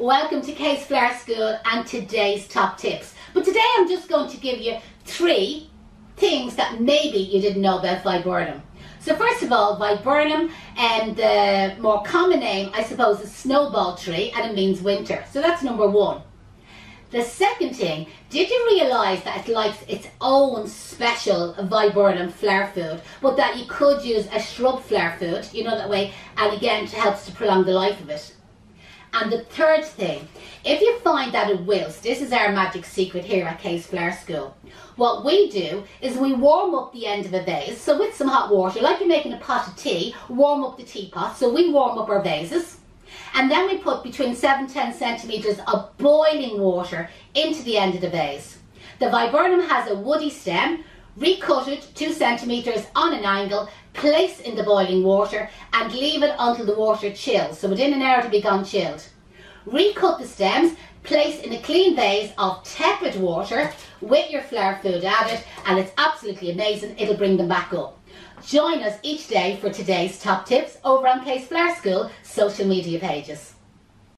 Welcome to Kay's Flower School and today's top tips. But today I'm just going to give you three things that maybe you didn't know about viburnum. So first of all, viburnum and the more common name I suppose is snowball tree and it means winter. So that's number one. The second thing, did you realise that it likes its own special viburnum flower food, but that you could use a shrub flower food, you know that way, and again it helps to prolong the life of it. And the third thing, if you find that it wilts, this is our magic secret here at Kay's Flower School. What we do is we warm up the end of a vase, so with some hot water, like you're making a pot of tea, warm up the teapot. So we warm up our vases. And then we put between 7 10 centimetres of boiling water into the end of the vase. The viburnum has a woody stem, recut it 2 centimetres on an angle, place in the boiling water and leave it until the water chills. So within an hour it'll be gone chilled. Recut the stems, place in a clean vase of tepid water with your flower food added and it's absolutely amazing. It'll bring them back up. Join us each day for today's top tips over on Kay's Flower School social media pages.